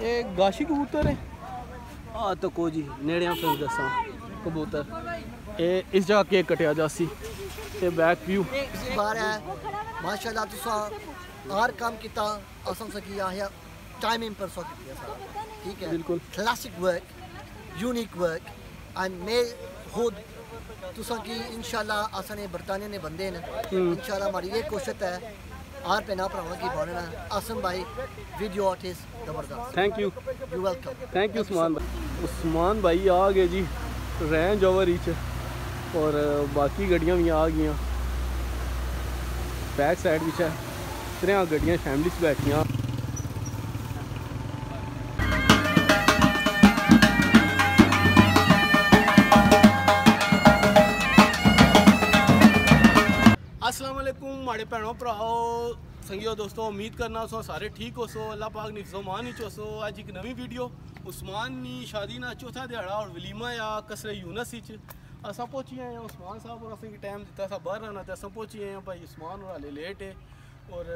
ਇਹ ਗਾਸ਼ੀ ਕਬੂਤਰ ਹੈ ਆ ਤਾਂ ਕੋ ਜੀ ਨੇੜਿਆਂ ਫਿਰ ਦੱਸਾਂ ਕਬੂਤਰ ਇਹ ਇਸ ਜਗ੍ਹਾ ਕੇਕ ਕਟਿਆ ਜਾਸੀ ਤੇ ਬੈਕ ਵਿਊ बार है माशाल्लाह तुसा हर काम किता असम से किया है टाइमिंग पर सो किया सारा ठीक है बिल्कुल। Classic work unique work and मैं खुद तुसा की इंशाल्लाह असने बरतानिया ने बंदे ने इंशाल्लाह हमारी ये कोशिश है आर पे ना भरावा की बनना आसम भाई video artist thank you thank you Usman भाई उस्मान भाई आ गए जी रेंज ओवर इच और बाकी गड्डिया भी आ गई बैक साइड पिछे इस तरह गड्डियाँ फैमली बैठियाँ असलम माड़े भैनों भराओ संगीओ दोस्तों, उम्मीद करना सो सारे ठीक हो सो अल्लाह पाक निफ्जोमान ही चोसो आज अज एक नवी वीडियो, उस्मान नी शादी ना चौथा दिहाड़ा और वलीमा या कसरे यूनस अस पहुँची आए उस्मान साहब और असें टाइम दिता था बाहर रहना तो अस पहुँची आए भाई उस्मान और हाले लेट है और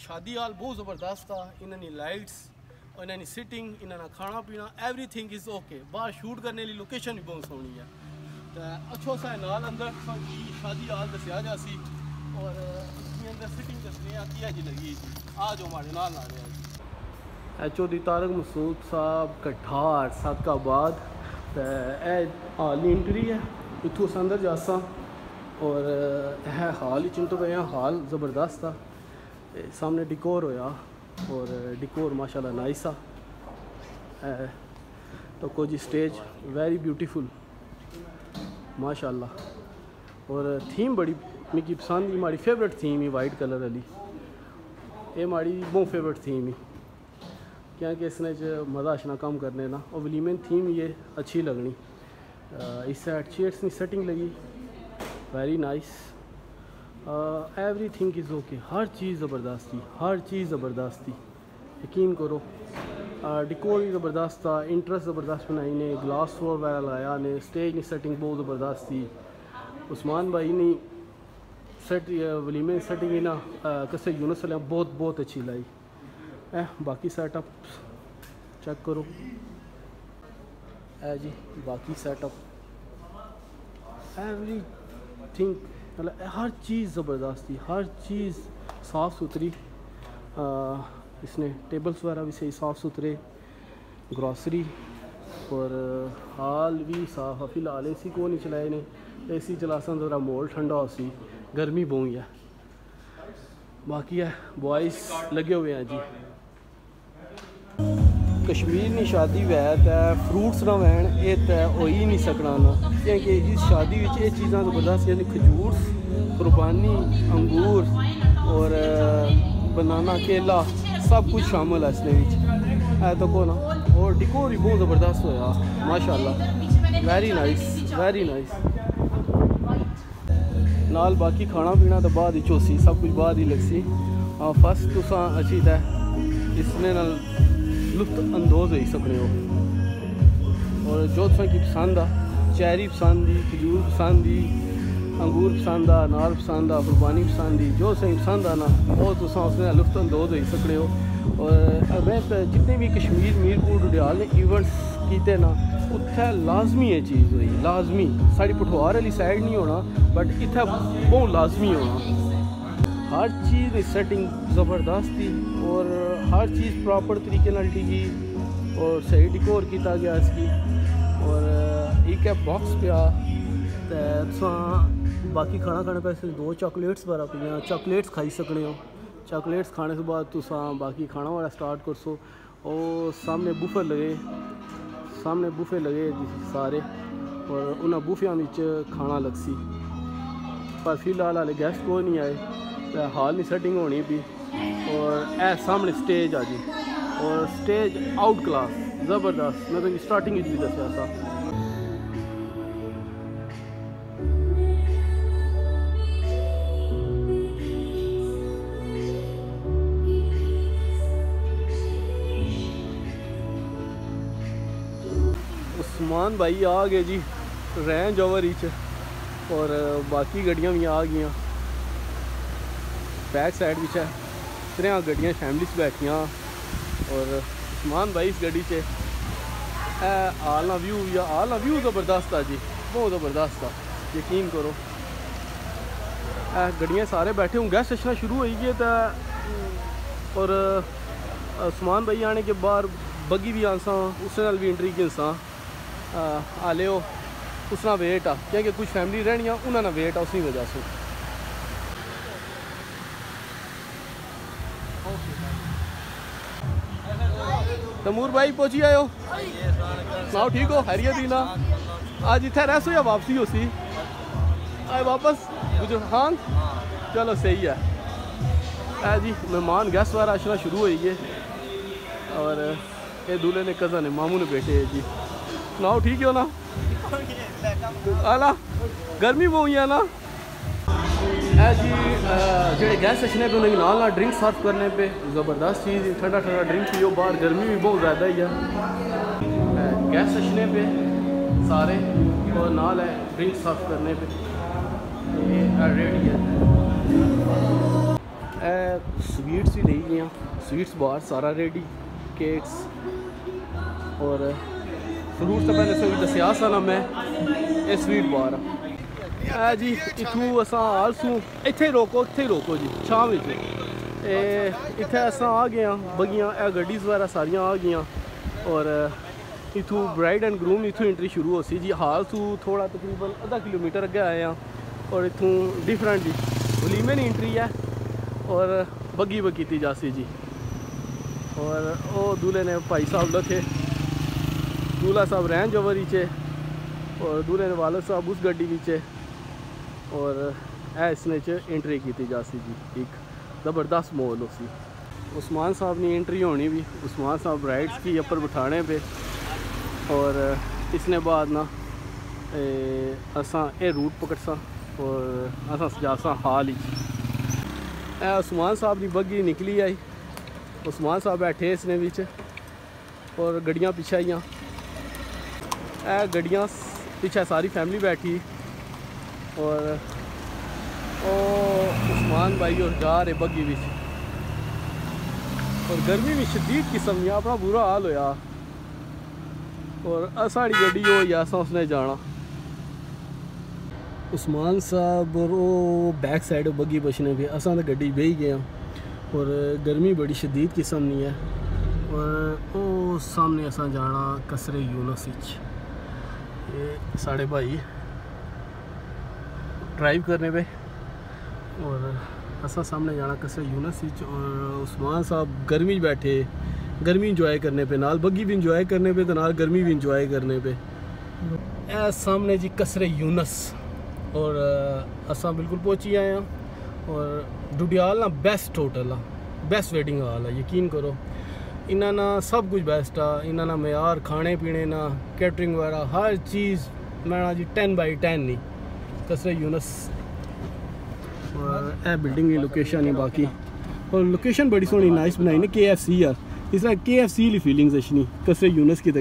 शादी हाल बहुत ज़बरदस्त था इन्हें लाइट्स इन्हें सिटिंग इन्होंने खाना पीना एवरीथिंग इज़ ओके बाहर शूट करने की लोकेशन भी बहुत सोहनी है तो अच्छो सा नाल अंदर शादी हाल दसिया जा सी। और एच ओ दी तारक मसूद साहब, कठार, सादकाबाद। हाल एंट्री है इतों अस अंदर जासा। और है हाल ही चिंटू पे हाल ज़बरदस्त था सामने डिकोर होया, और डिकोर माशाल्लाह नाइस था तो कुछ स्टेज वेरी ब्यूटीफुल माशाल्लाह। और थीम बड़ी मिगी पसंद ही माड़ी फेवरेट थीम ही वाइट कलर वाली ये माड़ी बहुत फेवरेट थीम ही। क्योंकि इसने च मज़ा अच्छा कम करने ना और वलीमेन थीम ये अच्छी लगनी। इस चेयर्स की सेटिंग लगी। Very nice every thing is okay हर चीज़ ज़बरदस्त थी हर चीज़ ज़बरदस्त। थी यकीन करो। डिकोर भी ज़बरदस्त था इंटरेस्ट ज़बरदस्त बनाई ने ग्लास वगैरह लाया ने स्टेज की सेटिंग बहुत ज़बरदस्त। थी उस्मान भाई ने सेट वलीमे सेटिंग ही ना कसे यूनस वाले, बहुत बहुत अच्छी लाई। ए बाकी सेटअप चेक करो। ए जी, बाकी सेटअप एवरी थिंग मतलब हर चीज़ ज़बरदस्त थी, हर चीज़ साफ़ सुथरी। इसने टेबल्स वगैरह भी सही साफ़ सुथरे ग्रॉसरी और, हाल भी साफ़ है। फ़िलहाल ए सी को नहीं चलाए ने ए सी चलासन थोड़ा माहौल ठंडा हो सी। गर्मी बहुत है। बाकी है बॉयज़ लगे हुए हैं जी। कश्मीर नी शादी वै ते फ्रूट्स ना वैन एह् ते होई ही नहीं सकना ना। क्योंकि इस शादी विच एह् चीज़ां ज़बरदस्त यानी खजूर, कुर्बानी, अंगूर और बनाना, केला, सब कुछ शामिल है विच। है तो को ना और डिकोर भी बहुत ज़बरदस्त होया, माशाल्लाह। वेरी नाइस वेरी नाइस ਨਾਲ ਬਾਕੀ ਖਾਣਾ ਪੀਣਾ ਤਾਂ ਬਾਅਦ ਵਿੱਚ ਹੋਸੀ ਸਭ ਕੁਝ ਬਾਅਦ ਹੀ ਲੱਗਸੀ ਆ ਫਸਟ ਤੁਸੀਂ ਅੱਛੀ ਤਾਂ ਇਸਨੇ ਨਾਲ ਲੁਤਫ ਅੰਦੋਜ਼ ਹੋਈ ਸਕਦੇ ਹੋ ਔਰ ਜੋ ਤੁਸੀਂ ਕੀ ਪਸੰਦ ਆ ਚੈਰੀ ਪਸੰਦ ਦੀ ਖਜੂਰ ਪਸੰਦ ਦੀ ਅੰਗੂਰ ਪਸੰਦ ਆ ਅਨਾਰ ਪਸੰਦ ਆ ਕੁਰਬਾਨੀ ਪਸੰਦ ਦੀ ਜੋ ਸਹੀ ਪਸੰਦ ਆ ਨਾ ਉਹ ਤੁਸੀਂ ਉਸ ਨਾਲ ਲੁਤਫ ਅੰਦੋਜ਼ ਹੋਈ ਸਕਦੇ ਹੋ ਔਰ ਮੈਂ ਤਾਂ ਜਿੰਨੇ ਵੀ ਕਸ਼ਮੀਰ ਮੀਰਪੁਰ ਡੁਡਿਆਲ ਨੇ ਇਵੈਂਟਸ कीते ना, उत्थै लाजमी एह् चीज़ होई, लाजमी। साढ़ी पठोआर आह्ली साइड नहीं होना बट इत्थै बहुत लाजमी होना। हर चीज़ की सैटिंग ज़बरदस्त थी और हर चीज़ प्रॉपर तरीके नाल टिकी और सही डिकोर कीता गया इसकी। और एक है बॉक्स पिया बाकी खाना खाने पैसे दो चॉकलेट्स बारा पियाँ चॉकलेट्स खाई सकने हो। चॉकलेट्स खाने के बाद तुस बाकी खाना वाला स्टार्ट कर सो और सामने बुफर लगे। सामने बुफे लगे सारे और उन्होंने बूफिया खाना लगसी। पर फ़िलहाल हाले गैस कोई नहीं आए हाल की सैटिंग होनी भी और ए सामने स्टेज आ जी और स्टेज आउट क्लास ज़बरदस्त, मैं तो स्टार्टिंग भी दसिया सा सलमान भाई, आ गए जी। रेंज ओवर इच और बाकी गड्डिया भी आ गई बैक साइड पिछे इस गड्डिया फैमिली से बैठी और, सलमान भाई इस गड्डी से है आलना व्यू या आलना व्यू ज़बरदस्त तो है जी। बहुत ज़बरदस्त है यकीन करो। गड्डिया सारे बैठे हूँ गैस स्टेशन शुरू हो गए तो। और समान भाई आने के बाद बगी भी आसा उस भी एंट्री के इंसान हाले ओह् वेट आ। क्योंकि कुछ फैमिली रहनियाँ उन्होंने वेट आ उस वजह से। तमूर भाई, पहुँची आयो? सनाओ, ठीक हो? हैरियत ही ना? अज इतने रैस हो या वापसी उसी आए वापस? गुजर हाँ? चलो, सही है है जी, मेहमान गैस वार अच्छा शुरू हो गए और ये दूल्हे ने कज़न है मामू ने बेटे, जी। सुनाओ ठीक हो ना? आला, गर्मी बहुत है ना? है जी जेह्ड़े गैस स्टेशन पे उन्हें नाल नाल ड्रिंक सर्व करने पे ज़बरदस्त चीज़, ठंडा ठंडा ड्रिंक पियो, बाहर गर्मी भी बहुत ज़्यादा ही। है गैस स्टेशन पे सारे, और नाल है ड्रिंक सर्व करने पे। रेडी है। स्वीट्स भी ली गई स्वीट्स बाहर सारा रेडी केक्स और फ्रूट तो पहले से दसिया सा ना मैं ਇਹ ਸਵੀਟ ਬਾਰ ਆ ਜੀ ਇਥੋਂ ਅਸਾਂ ਆਲਸੂ ਇੱਥੇ ਰੋਕੋ ਇੱਥੇ ਰੋਕੋ ਜੀ ਛਾਂ ਵਿੱਚ ਇਹ ਇੱਥੇ ਅਸਾਂ ਆ ਗਏ ਆ ਬਗੀਆਂ ਇਹ ਗੱਡੀਜ਼ ਵਗੈਰਾ ਸਾਰੀਆਂ ਆ ਗਈਆਂ ਔਰ ਇਥੋਂ ਬ੍ਰਾਈਡ ਐਂਡ ਗਰੂਮ ਇਥੋਂ ਐਂਟਰੀ ਸ਼ੁਰੂ ਹੋ ਸੀ ਜੀ ਹਾਲਸੂ ਥੋੜਾ ਤਕਰੀਬਨ ਅੱਧਾ ਕਿਲੋਮੀਟਰ ਅੱਗੇ ਆਏ ਆ ਔਰ ਇਥੋਂ ਡਿਫਰੈਂਟ ਜੀ ਵਲੀਮੇ ਦੀ ਐਂਟਰੀ ਹੈ ਔਰ ਬੱਗੀ ਬੱਗੀ ਕੀਤੀ ਜਾਸੀ ਜੀ ਔਰ ਉਹ दूल्हे ने भाई साहब लखे दूल्हा साहब रैन जवरी चे, और दूल्हे ने वालद साहब उस गड्डी बिच और इसने एंट्री की जा सी जी, एक ज़बरदस्त मोल उसी उस्मान साहब ने एंट्री होनी भी उस्मान साहब राइड्स की ऊपर बिठाने पे, और इसने बाद ना असा ये रूट पकड़ पकड़सा और असा जासा हाल ही ए उस्मान साहब की बग्गी निकली आई, उस्मान साहब बैठे इसने बिच और गड्डियाँ पिछे है गड्डियाँ पीछे सारी फैमिली बैठी। और, ओ, उस्मान भाई और जा रहे बग्गी बिच और गर्मी भी शदीद किस्म या अपना बुरा हाल होया। और साड़ी गड्डी हो या असा उसने जाना। उस्मान साहब और वो बैक साइड बग्गी बचने पे, असा तो गड्डी बही गए और गर्मी बड़ी शदीद किस्म नहीं है और वो सामने असा जाना कसरे यूनस ये साढ़े भाई ड्राइव करने पे। और असा सामने जाना कसरे यूनस और उस्मान साहब गर्मी बैठे। गर्मी इंजॉय करने पे, नाल बग्गी भी इंजॉय करने पे तो नाल गर्मी भी इंजॉय करने पे। ए सामने जी कसरे यूनस। और असा बिल्कुल पहुँची आए हैं और डुडियाल ना बेस्ट होटल आ। बेस्ट वेडिंग हॉल है यकीन करो। इन्हों ना सब कुछ बेस्ट आ। इन्हों ना मैार खाने पीने ना कैटरिंग वगैरह हर चीज़ मैं जी टेन बाई टेन नहीं कसरे यूनस। और बिल्डिंग की लोकेशन है बाकी। और लोकेशन बड़ी सोहनी नाइस बनाई ने के एफ़ सी यार। इसलिए के एफ़ सी ली अच्छी कसरे यूनस की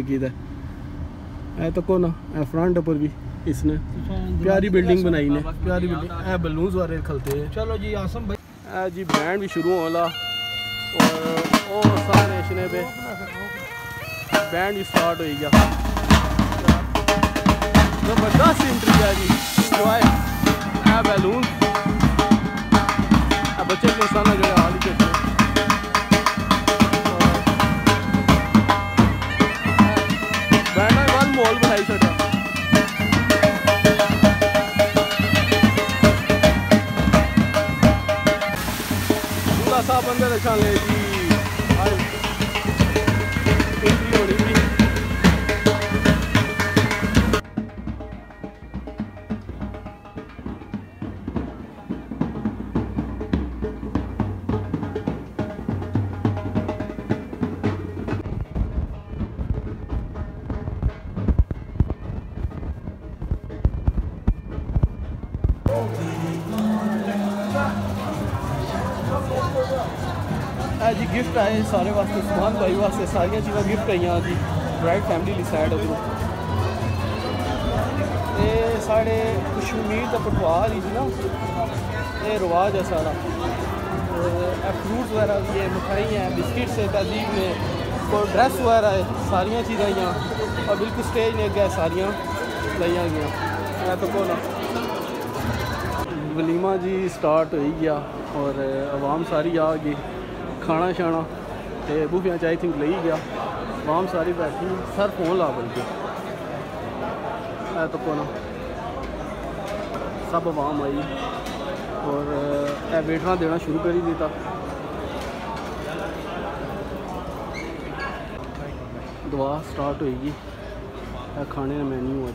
तको ना फ्रंट पर भी इसने। प्यारी बिल्डिंग बनाई ने। प्यारी बिल्डिंग ऐ बलून्स खलते। चलो जी, आसम भाई। जी बैंड भी शुरू होला और सारे इसने पे बैंड स्टार्ट हो गया। ज़बरदस्त एंट्री है जी। गिफ्ट आए सारे वास्ते सुभान भाई वास्ते सारिया चीज़ा गिफ्ट आइयाँ जी ब्राइट फैमिली दी साइड उद्धरों ते साढ़े कश्मीर का पटवार ही जी ना ये रवाज है सारा फ्रूट वगैरह भी है मिठाई है बिस्किट्स है तहजीब ने और ड्रैस वगैरह है सारियाँ चीज़ां आइयाँ और बिल्कुल स्टेज ने अगर सारिया लाइया गई मैं तो कौन वलीमा जी स्टार्ट हो गया और आवाम सारी आ गई खाना शाना ते बूफियां च आई थिंक लेई गया आवाम सारी बैठी सर फोन ला बल्कि मैं तो कोना सब आवाम आई और ए वेटना देना शुरू कर ही दिता दुआ स्टार्ट होएगी ਇਹ ਖਾਣੇ ਦਾ ਮੈਨੂ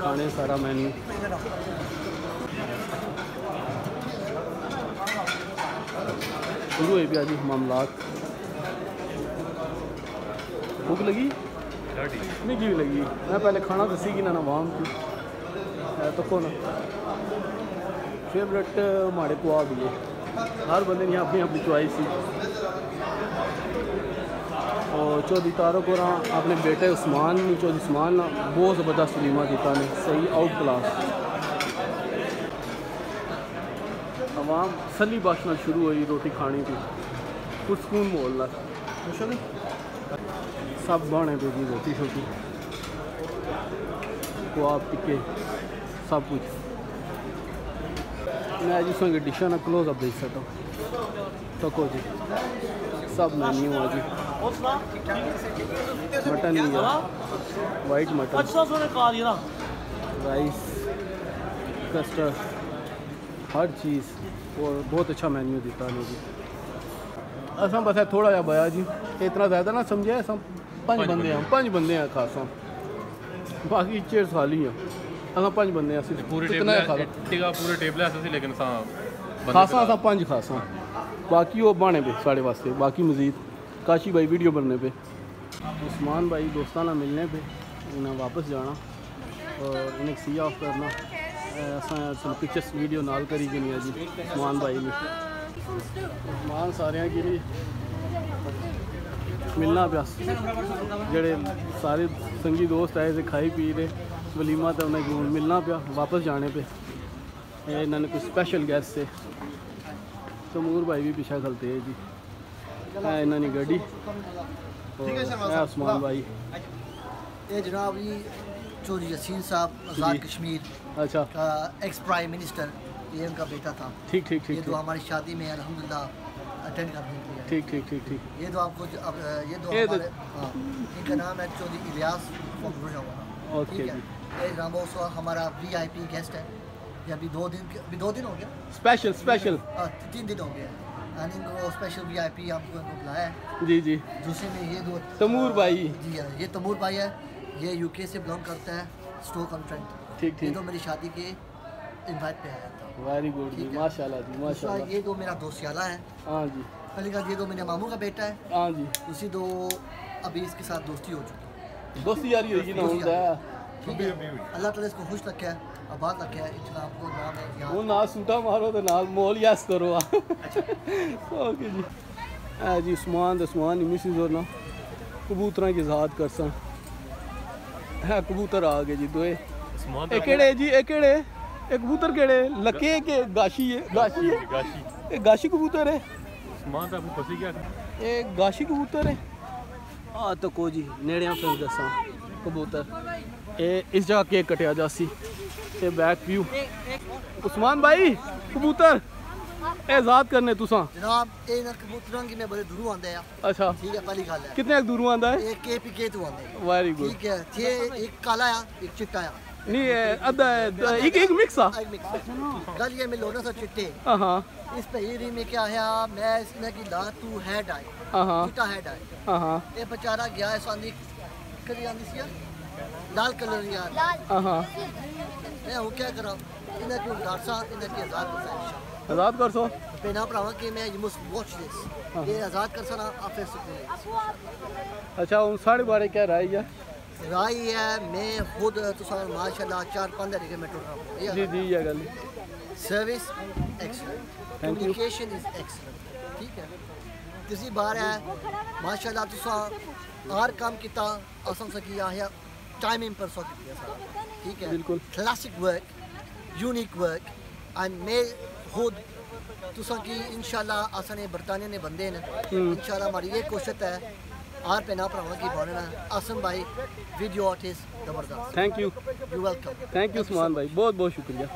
खाने सारा मेन्यू शुरू है भी आज मामलात भूख लगी? नहीं की लगी। मैं पहले खाना दसी कि ना ना वाम की। तो कौन? फेवरेट माड़े पुआ भी है। हर बंदे अपनी अपनी चॉइस ही। और चौधरी तारक और अपने बेटे उस्मान, चौधरी उस्मान ने बहुत ज़बरदस्त लीमा दिता ने सही आउट क्लास आवाम सली बाशना शुरू हुई रोटी खाने की कुछ ला खुश हो सब बाने पे जी रोटी शोटी। कबाब टिक्के, सब कुछ। मैं जी संगे डिशा ना क्लोज अप देख सकता हूँ तको जी। सब मेन्यू जी। मटन नहीं वाइट मटन अच्छा सोने राइस कस्टर्ड हर चीज़। और बहुत अच्छा मेन्यू दिता जी असा बस है थोड़ा जा बया जी। इतना ज़्यादा ना समझे असा पंज बंदे हैं पंज बंदे हैं खासा बाकी चेयर खाली हैं। असा पंज बंदे हैं पूरी है टेबल पूरे टेबल ऐसे लेकिन खासा असा पंज खासा बाकी वो बाने पे साढ़े वास्ते बाकी मजीद। काशी भाई वीडियो बनने पे। उस्मान भाई दोस्ताना मिलने पे, इन्हें वापस जाना और इन्हें सी ऑफ़ करना। असां पिक्चर्स वीडियो नाल करी गई है जी, उस्मान भाई ने। उस्मान सारे के लिए मिलना पाया। जेह्ड़े सारे संगी दोस्त आए थे खाई पी रहे, वलीमा तो उन्हें हूँ मिलना पाया, वापस जाने पे। इन्होंने कुछ स्पेशल गैस से तमूर भाई भी पिछा खलते हैं जी। ਹੈ ਇਹਨਾਂ ਦੀ ਗੱਡੀ ਠੀਕ ਹੈ ਸ਼ਰਮਾ ਸਾਹਿਬ चौधरी यसीन साहब आज़ाद कश्मीर अच्छा। का एक्स प्राइम मिनिस्टर ये उनका बेटा था। ठीक ठीक ठीक ये तो हमारी शादी में अलहमदिल्ला अटेंड कर के लिए ठीक ठीक ठीक ठीक। ये तो आपको आप, ये तो दो तो- हमारे हाँ इनका नाम है चौधरी इलियास ओके ये रामोसवा हमारा वी आई पी गेस्ट है। ये अभी दो दिन अभी दो दिन हो गया? स्पेशल स्पेशल हाँ, तीन दिन हो गया। स्पेशल वीआईपी हमको इनको बुलाया है। जी जी। दूसरे में ये दो तमूर भाई। जी हाँ ये तमूर भाई है। ये यूके से बिलोंग करता है स्टोक ऑन ट्रेंट ठीक। ये ठीक तो मेरी शादी के इनवाइट पे आया था। वेरी गुड जी माशाल्लाह जी माशाल्लाह। ये दो मेरा दोस्त याला है। हाँ जी। पहली बात ये दो मेरे मामू का बेटा है। हाँ जी। दूसरी दो अभी इसके साथ दोस्ती हो चुकी है। दोस्ती यारी होगी ना। ठीक है। अल्लाह इसको खुश रखे आबाद रखे वो ना सूटा मारो तो नाल मोल यास करो अच्छा। ओके जी। है जी उस्मान दस्मान मिसिस और ना कबूतर की आज़ाद कर सन है कबूतर आ गए जी दोए। जी ए कबूतर केड़े? लके के गाशी है गाशी है। गाशी। गाशी कबूतर है। उस्मान गाशी कबूतर है। हाँ तो को जी नेड़े पे दसा कबूतर। ए, इस जगह केक कटिया जासी। ये बैक व्यू उस्मान भाई कबूतर। एजाद करने तुसा। जनाब ए ना कबूतरां की मैं बड़े दूर अच्छा। आंदा है अच्छा। ठीक है पहली गल है कितने दूर आंदा है? एक के पी के तो आंदा। है वेरी गुड ठीक है छे एक काला या एक चिट्टा या नहीं है अदा एक एक मिक्स आ। गल ये मिलो ना सा चिट्टे। हाँ इस पे ही में क्या है मैं इसमें की ला तू हेड आए। हाँ चिट्टा हेड आए। हाँ। हाँ ये बेचारा गया है सानी करी आंदी सी लाल कलर यार। યાર એ હું ક્યાં કરાવ એને તું ડાર્સા એને તું આઝાદ કરસા આઝાદ કરસો પેના ભરાવા કે મેં યુ मस्ट वॉच दिस ये आज़ाद कर सर आप फिर सकते अच्छा उन साढ़े बारे क्या राय है? राय है मैं खुद तो सर माशाल्लाह चार पाँच तरीके में टूट रहा हूँ। जी जी ये गल। Service excellent communication is excellent ठीक है? तीसरी बार है माशाल्लाह तो तुसा हर काम किता असम से किया है टाइमिंग पर फ़र्क किया सारा ठीक है? बिल्कुल। Classic work unique work and मैं खुद तुसा की इंशाल्लाह असाने बरतानिया ने बंदे न हम्म। इंशाल्लाह हमारी ये कोशिश है आर पे ना भरावा की बनना असम भाई वीडियो आर्टिस्ट ज़बरदस्त। Thank you you welcome thank you Suman भाई बहुत बहुत शुक्रिया।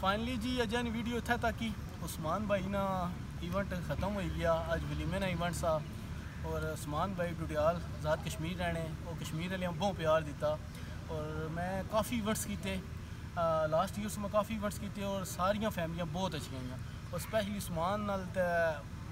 फाइनली जी अजन वीडियो था ताकि उस्मान भाई ना इवेंट ख़त्म हो गया अज वलीमे ना इवेंट सा। और उस्मान भाई डुडियाल, आज़ाद कश्मीर रहने, और कश्मीर वाले बहुत प्यार दिता और मैं काफ़ी इवेंट्स किए लास्ट ईयर उसमें काफ़ी इवेंट्स किए और सारिया फैमलियाँ बहुत अच्छी हैं और स्पैशली उस्मान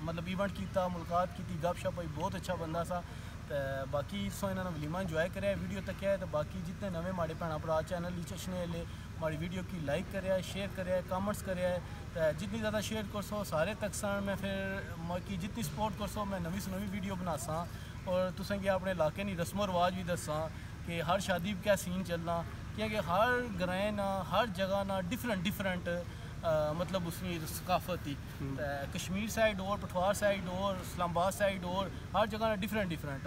मतलब इवेंट किया मुलाकात की गप शप बहुत अच्छा बंदा सा। तो बाकी सो इन्होंने वलीमा इंजॉय करे वीडियो तक है तो बाकी जितने नवे माड़े भैन भ्रा चैनल चशने वाले माड़ी वीडियो की लाइक करे शेयर करे कमेंट्स करे तो जितनी ज़्यादा शेयर कर सो सारे तक सर मैं फिर बाकी जितनी सपोर्ट कर सो मैं नवी से नवी वीडियो बना सा। और तुसें कि अपने इलाके की रस्मो रवाज भी दसा कि हर शादी क्या सीन चलना क्योंकि हर ग्रह ना, हर जगह ना डिफरेंट डिफरेंट मतलब उसकी सकाफत थी। हम्म। कश्मीर साइड और पठवार साइड और इस्लामाबाद साइड और हर जगह डिफरेंट डिफरेंट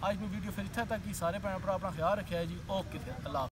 आज मैं वीडियो फिर इतना तक कि सारे भैन भ्रा अपना ख्याल रखे जी। ओके अल्लाह